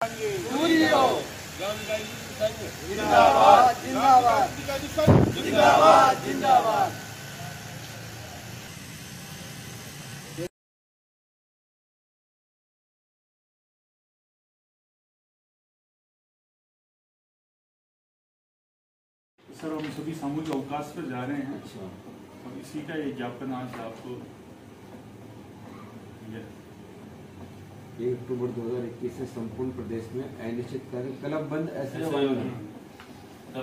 दूरी जिंदाबाद जिंदाबाद जिंदाबाद जिंदाबाद सर हम सभी सामूहिक अवकाश पर जा रहे हैं। और इसी का ये ज्ञापन आज आपको एक अक्टूबर 2021 से संपूर्ण प्रदेश में अनिश्चित कार्य क्लब बंद असहयोग आंदोलन।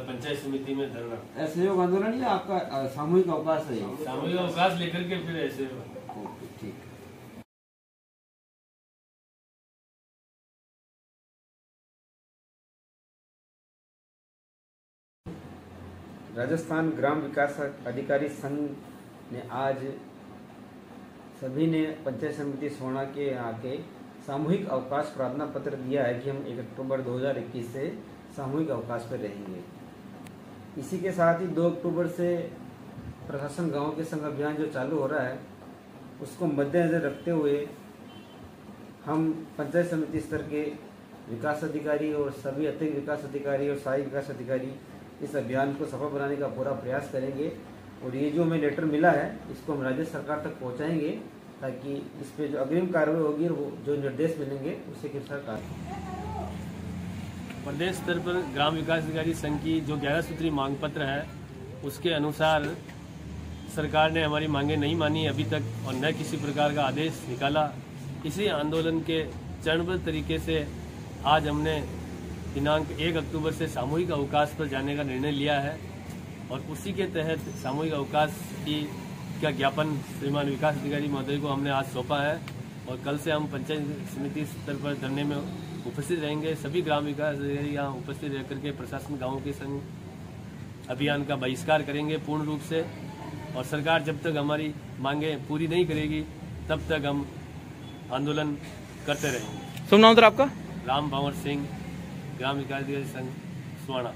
पंचायत समिति में धरना। असहयोग आंदोलन या आपका सामूहिक अवकाश है सामूहिक अवकाश लेकर के फिर ऐसे ओके ठीक राजस्थान ग्राम विकास अधिकारी संघ ने आज सभी ने पंचायत समिति सोना के यहाँ के सामूहिक अवकाश प्रार्थना पत्र दिया है कि हम 1 अक्टूबर 2021 से सामूहिक अवकाश पर रहेंगे। इसी के साथ ही 2 अक्टूबर से प्रशासन गाँव के संघ अभियान जो चालू हो रहा है, उसको मद्देनजर रखते हुए हम पंचायत समिति स्तर के विकास अधिकारी और सभी अतिरिक्त विकास अधिकारी और सहायक विकास अधिकारी इस अभियान को सफल बनाने का पूरा प्रयास करेंगे और ये जो हमें लेटर मिला है, इसको हम राज्य सरकार तक पहुंचाएँगे। ताकि इस पे जो अग्रिम कार्रवाई होगी वो जो निर्देश मिलेंगे, उसे के अनुसार प्रदेश स्तर पर ग्राम विकास अधिकारी संघ की जो ग्यारह सूत्री मांग पत्र है, उसके अनुसार सरकार ने हमारी मांगे नहीं मानी, अभी तक और न किसी प्रकार का आदेश निकाला। इसी आंदोलन के चरणबद्ध तरीके से आज हमने दिनांक एक अक्टूबर से सामूहिक अवकाश पर जाने का निर्णय लिया है और उसी के तहत सामूहिक अवकाश की का ज्ञापन श्रीमान विकास अधिकारी महोदय को हमने आज सौंपा है और कल से हम पंचायत समिति स्तर पर धरने में उपस्थित रहेंगे। सभी ग्राम विकास अधिकारी यहाँ उपस्थित रह करके प्रशासन गाँव के संग अभियान का बहिष्कार करेंगे पूर्ण रूप से। और सरकार जब तक हमारी मांगे पूरी नहीं करेगी तब तक हम आंदोलन करते रहेंगे। शुभ नाम सर आपका? राम भंवर सिंह ग्राम विकास अधिकारी संघ स्वाणा।